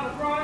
out front.